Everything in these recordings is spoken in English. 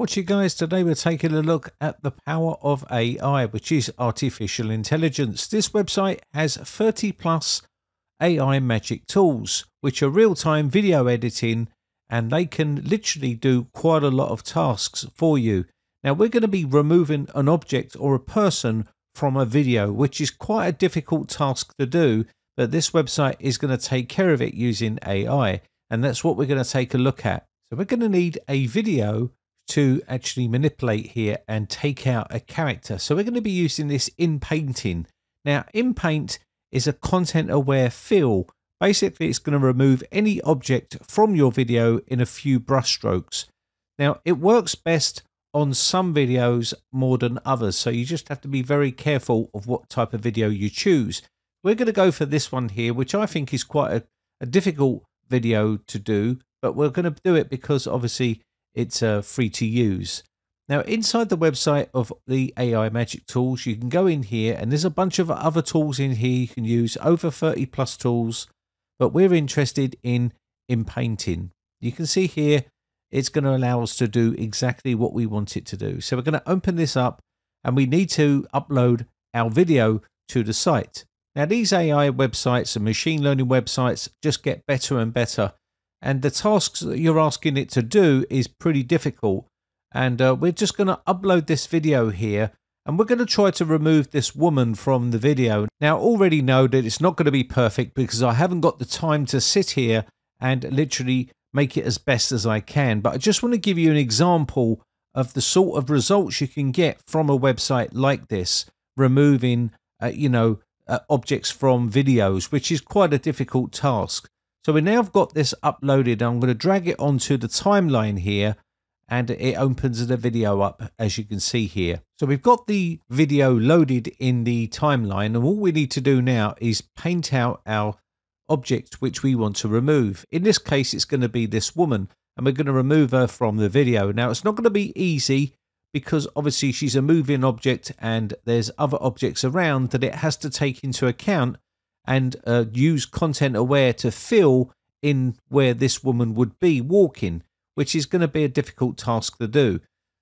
What's you guys? Today we're taking a look at the power of AI, which is artificial intelligence. This website has 30 plus AI magic tools, which are real time video editing, and they can literally do quite a lot of tasks for you. Now, we're going to be removing an object or a person from a video, which is quite a difficult task to do, but this website is going to take care of it using AI, and that's what we're going to take a look at. So, we're going to need a video to actually manipulate here and take out a character. So we're going to be using this in painting. Now in paint is a content aware fill. Basically it's going to remove any object from your video in a few brush strokes. Now it works best on some videos more than others. So you just have to be very careful of what type of video you choose. We're going to go for this one here, which I think is quite a, a difficult video to do, but we're going to do it because obviously it's uh, free to use. Now, inside the website of the AI Magic Tools, you can go in here and there's a bunch of other tools in here you can use, over 30 plus tools, but we're interested in, in painting. You can see here, it's going to allow us to do exactly what we want it to do. So we're going to open this up and we need to upload our video to the site. Now, these AI websites and machine learning websites just get better and better and the tasks that you're asking it to do is pretty difficult. And uh, we're just going to upload this video here and we're going to try to remove this woman from the video. Now, already know that it's not going to be perfect because I haven't got the time to sit here and literally make it as best as I can. But I just want to give you an example of the sort of results you can get from a website like this, removing, uh, you know, uh, objects from videos, which is quite a difficult task. So we now have got this uploaded. I'm going to drag it onto the timeline here and it opens the video up as you can see here. So we've got the video loaded in the timeline and all we need to do now is paint out our object which we want to remove. In this case it's going to be this woman and we're going to remove her from the video. Now it's not going to be easy because obviously she's a moving object and there's other objects around that it has to take into account and uh, use content aware to fill in where this woman would be walking, which is going to be a difficult task to do.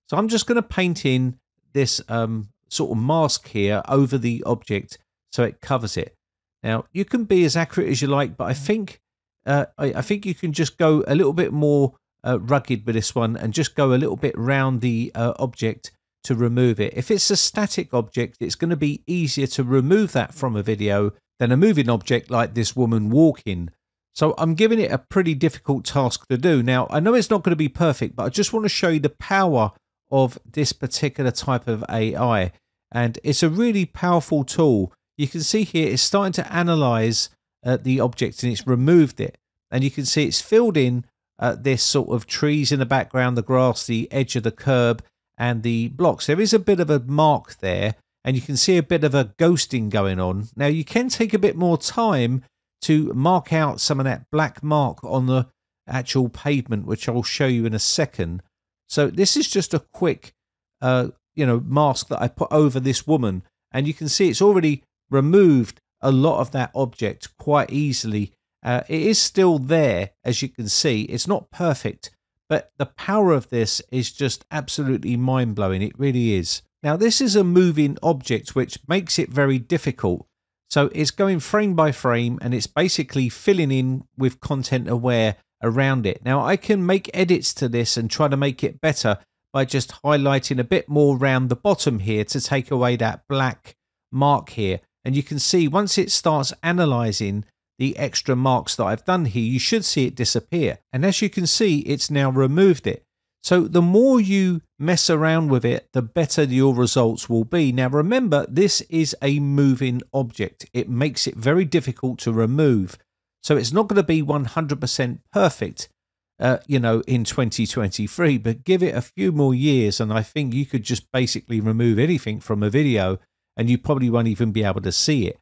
So I'm just going to paint in this um, sort of mask here over the object so it covers it. Now you can be as accurate as you like, but I think uh, I, I, think you can just go a little bit more uh, rugged with this one and just go a little bit round the uh, object to remove it. If it's a static object, it's going to be easier to remove that from a video than a moving object like this woman walking. So I'm giving it a pretty difficult task to do. Now, I know it's not going to be perfect, but I just want to show you the power of this particular type of AI. And it's a really powerful tool. You can see here it's starting to analyze uh, the object and it's removed it. And you can see it's filled in uh, this sort of trees in the background, the grass, the edge of the curb, and the blocks. There is a bit of a mark there, and you can see a bit of a ghosting going on. Now you can take a bit more time to mark out some of that black mark on the actual pavement, which I'll show you in a second. So this is just a quick, uh, you know, mask that I put over this woman, and you can see it's already removed a lot of that object quite easily. Uh, it is still there, as you can see. It's not perfect, but the power of this is just absolutely mind blowing. It really is. Now this is a moving object which makes it very difficult. So it's going frame by frame and it's basically filling in with content aware around it. Now I can make edits to this and try to make it better by just highlighting a bit more around the bottom here to take away that black mark here. And you can see once it starts analyzing the extra marks that I've done here, you should see it disappear. And as you can see, it's now removed it. So the more you mess around with it, the better your results will be. Now remember, this is a moving object. It makes it very difficult to remove. So it's not going to be 100% perfect, uh, you know, in 2023, but give it a few more years and I think you could just basically remove anything from a video and you probably won't even be able to see it.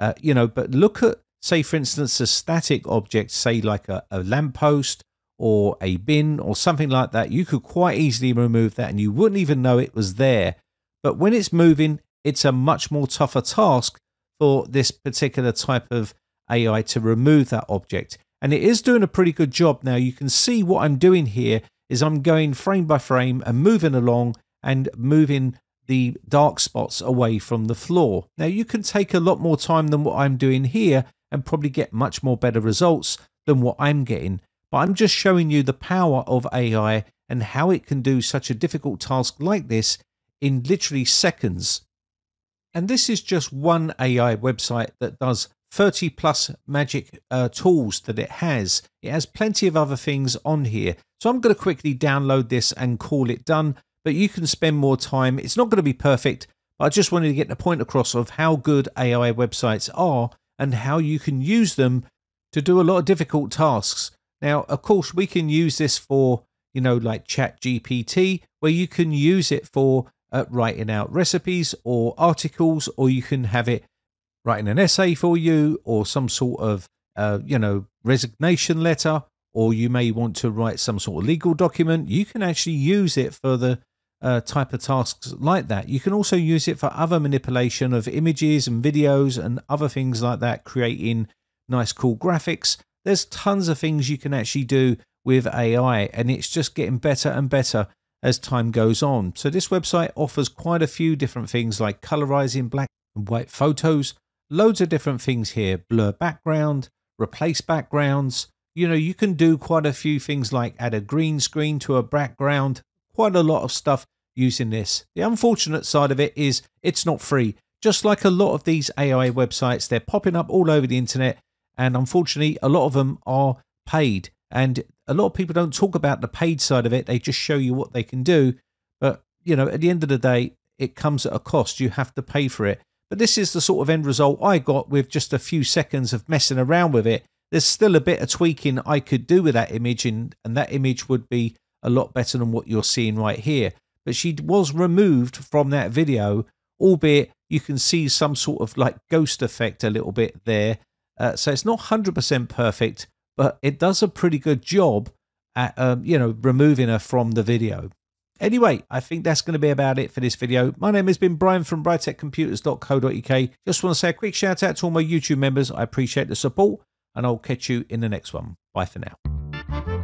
Uh, you know, but look at, say, for instance, a static object, say like a, a lamppost or a bin or something like that, you could quite easily remove that and you wouldn't even know it was there. But when it's moving, it's a much more tougher task for this particular type of AI to remove that object. And it is doing a pretty good job now. You can see what I'm doing here is I'm going frame by frame and moving along and moving the dark spots away from the floor. Now you can take a lot more time than what I'm doing here and probably get much more better results than what I'm getting. But I'm just showing you the power of AI and how it can do such a difficult task like this in literally seconds. And this is just one AI website that does 30 plus magic uh, tools that it has. It has plenty of other things on here. So I'm going to quickly download this and call it done. But you can spend more time. It's not going to be perfect. But I just wanted to get the point across of how good AI websites are and how you can use them to do a lot of difficult tasks. Now, of course, we can use this for, you know, like Chat GPT, where you can use it for uh, writing out recipes or articles, or you can have it writing an essay for you or some sort of, uh, you know, resignation letter, or you may want to write some sort of legal document. You can actually use it for the uh, type of tasks like that. You can also use it for other manipulation of images and videos and other things like that, creating nice, cool graphics. There's tons of things you can actually do with AI, and it's just getting better and better as time goes on. So, this website offers quite a few different things like colorizing black and white photos, loads of different things here blur background, replace backgrounds. You know, you can do quite a few things like add a green screen to a background, quite a lot of stuff using this. The unfortunate side of it is it's not free. Just like a lot of these AI websites, they're popping up all over the internet, and unfortunately, a lot of them are paid. And a lot of people don't talk about the paid side of it, they just show you what they can do. But, you know, at the end of the day, it comes at a cost. You have to pay for it. But this is the sort of end result I got with just a few seconds of messing around with it. There's still a bit of tweaking I could do with that image, and, and that image would be a lot better than what you're seeing right here. But she was removed from that video, albeit you can see some sort of like ghost effect a little bit there. Uh, so it's not 100% perfect, but it does a pretty good job at, um, you know, removing her from the video. Anyway, I think that's going to be about it for this video. My name has been Brian from briteccomputers.co.uk. Just want to say a quick shout out to all my YouTube members. I appreciate the support and I'll catch you in the next one. Bye for now.